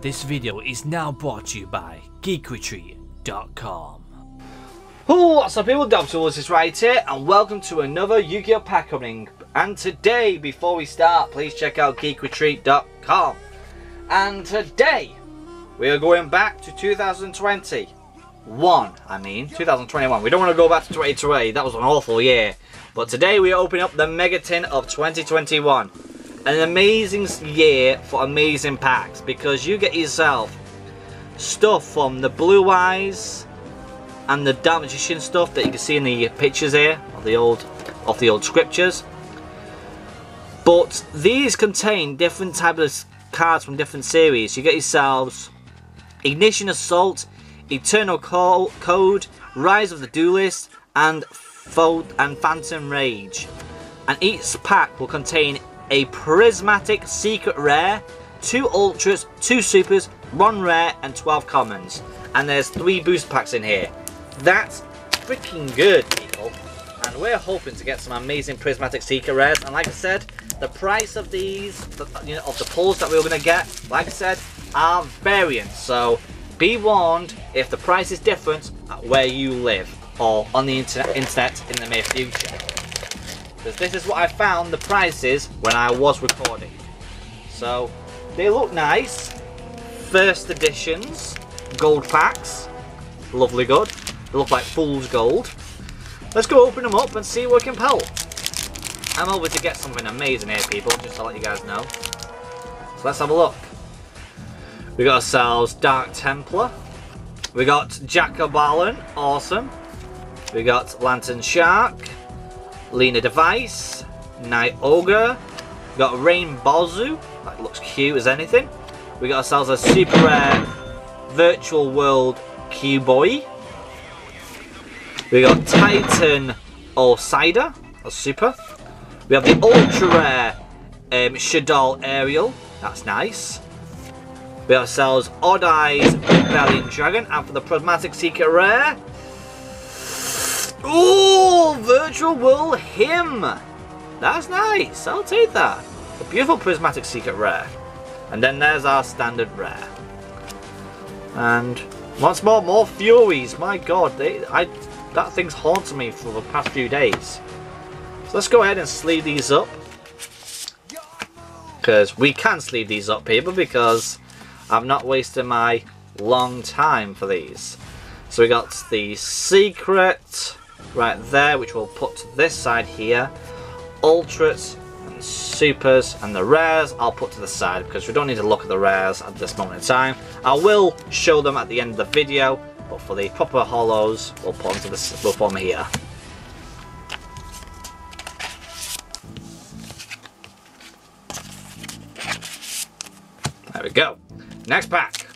This video is now brought to you by GeekRetreat.com. Oh, what's up people, Dobbsyrules is right here and welcome to another Yu-Gi-Oh! pack opening. And today, before we start, please check out GeekRetreat.com. And today, we are going back to 2020. One, I mean, 2021. We don't want to go back to 2020, that was an awful year. But today we are opening up the Mega Tin of 2021 an amazing year for amazing packs because you get yourself stuff from the Blue Eyes and the Dark Magician stuff that you can see in the pictures here of the old of the old scriptures. But these contain different types of cards from different series. You get yourselves Ignition Assault, Eternal Call, Code, Rise of the Duelist, and Fold and Phantom Rage. And each pack will contain a Prismatic Secret Rare, 2 Ultras, 2 Supers, 1 Rare and 12 Commons. And there's 3 boost packs in here. That's freaking good, people. And we're hoping to get some amazing Prismatic Secret Rares. And like I said, the price of these, the, you know, of the pulls that we are going to get, like I said, are variant. So be warned if the price is different where you live or on the internet, internet in the near future. Because this is what I found the prices when I was recording. So, they look nice. First editions, gold packs. Lovely good. They look like fool's gold. Let's go open them up and see what we can pull. I'm hoping to get something amazing here, people, just to let you guys know. So let's have a look. We got ourselves Dark Templar. We got Jack-o-Bolan, awesome. We got Lantern Shark. Lena Device, Night got Rain Bozu, that looks cute as anything. We got ourselves a super rare Virtual World Kyubi. We got Titan Cider, a super. We have the ultra rare um, Shaddoll Aerial, that's nice. We have ourselves Odd Eyes Rebellion Dragon, and for the Prismatic Secret Rare, Ooh, Virtual World Hime. That's nice. I'll take that. A beautiful Prismatic Secret Rare. And then there's our standard rare. And once more, more Furies. My god, they, I, that thing's haunted me for the past few days. So let's go ahead and sleeve these up. Because we can sleeve these up, people, because I'm not wasting my long time for these. So we got the Secret right there, which we'll put to this side here. Ultras and Supers and the Rares I'll put to the side because we don't need to look at the Rares at this moment in time. I will show them at the end of the video, but for the proper hollows, we'll put them to we'll put them here. There we go. Next pack.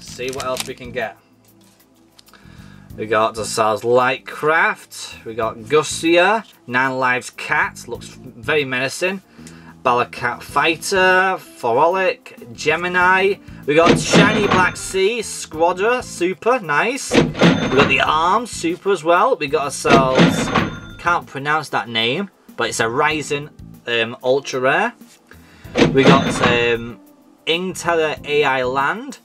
See what else we can get. We got ourselves Lightcraft. We got Gussia. Nine Lives Cat. Looks very menacing. Balakat Fighter. Forolic. Gemini. We got Shiny Black Sea. Squadra. Super. Nice. We got the Arms. Super as well. We got ourselves... Can't pronounce that name. But it's a Rising um, Ultra Rare. We got um, Ignister AI Land.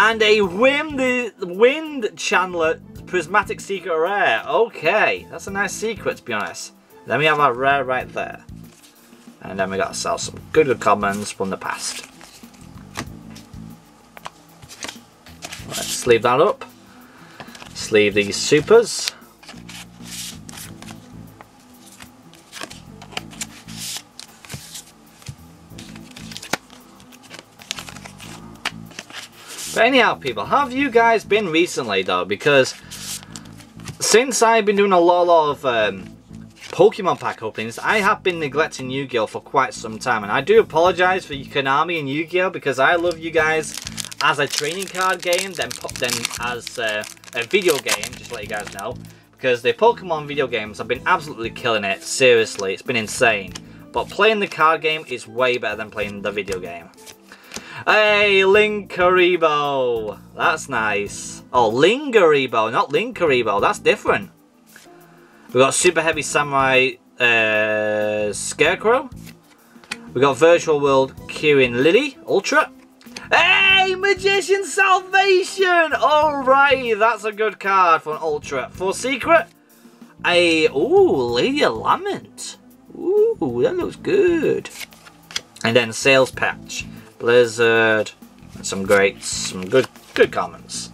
And a wind, wind Channeler Prismatic Secret Rare. Okay, that's a nice secret to be honest. Then we have our rare right there. And then we got ourselves some good, good commons from the past. Let's sleeve that up. Sleeve these supers. But anyhow, people, how have you guys been recently, though? Because since I've been doing a lot of um, Pokemon pack openings, I have been neglecting Yu-Gi-Oh! for quite some time. And I do apologise for Konami and Yu-Gi-Oh! because I love you guys as a training card game than, than as uh, a video game, just to let you guys know. Because the Pokemon video games have been absolutely killing it, seriously, it's been insane. But playing the card game is way better than playing the video game. Hey, Linkaribo! That's nice. Oh, Linkuriboh, not Linkaribo. That's different. We've got Super Heavy Samurai uh, Scarecrow. We've got Virtual World Kirin Lili Ultra. Hey, Magician Salvation! Alright, that's a good card for an Ultra. For Secret, a, ooh, Lady of Lament. Ooh, that looks good. And then Sales Pitch, Blizzard, some great, some good, good comments.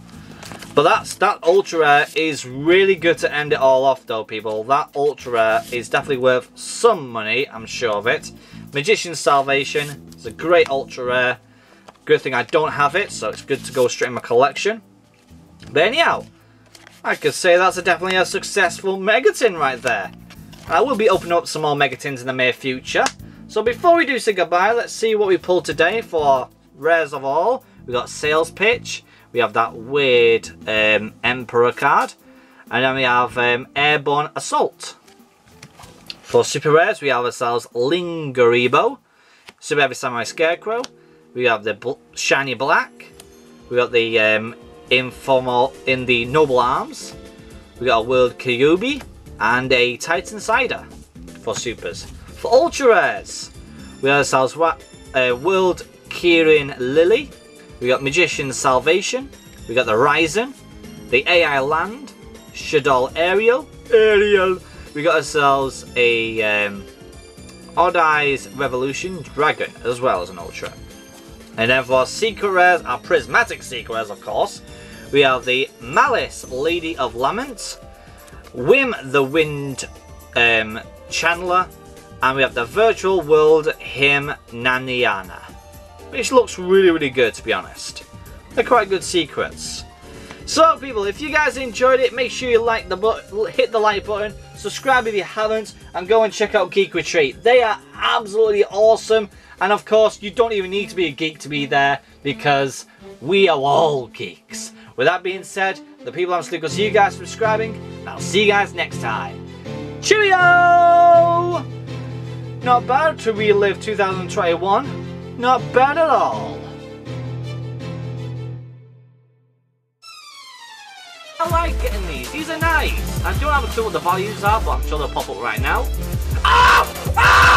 But that's that ultra rare is really good to end it all off though people. That ultra rare is definitely worth some money, I'm sure of it. Magician's Salvation is a great ultra rare. Good thing I don't have it, so it's good to go straight in my collection. But anyhow, I could say that's a definitely a successful Megatin right there. I will be opening up some more Megatins in the near future. So before we do say goodbye, let's see what we pulled today for rares of all. We got Sales Pitch, we have that weird um, Emperor card. And then we have um, Airborne Assault. For super rares, we have ourselves Linkuriboh, Super Heavy Samurai Scarecrow. We have the bl Shiny Black. We got the um, Informal in the Noble Arms. We got a World Kyubi and a Titan Cider for supers. For ultra rares, we have ourselves uh, World Kirin Lili. We got Magician's Salvation. We got the Ryzen. The AI Land. Shaddoll Ariel. Ariel. We got ourselves a um, Odd Eyes Revolution Dragon as well as an Ultra. And then for Secret Rares, our Prismatic Secret Rares of course, we have the Malice Lady of Lament, Wynn the Wind um, Channeler, and we have the Virtual World Hime Nyannyan which looks really, really good to be honest. They're quite good secrets. So people, if you guys enjoyed it, make sure you like the button, hit the like button, subscribe if you haven't, and go and check out Geek Retreat. They are absolutely awesome, and of course, you don't even need to be a geek to be there, because we are all geeks. With that being said, the people I'm see you guys subscribing, and I'll see you guys next time. Cheerio! Not bad to relive 2021. Not bad at all. I like getting these. These are nice. I don't have a clue what the values are, but I'm sure they'll pop up right now. Oh! Oh!